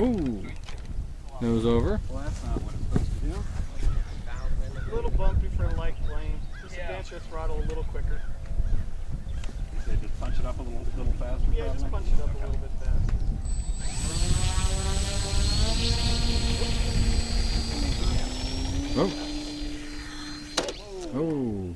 Ooh. Nose over. Well, that's not what it's supposed to do. A little bumpy for a light plane. Just yeah. advance your throttle a little quicker. You say just punch it up a little, little faster? Yeah, probably. just punch it up okay. a little bit faster. Oh. Oh.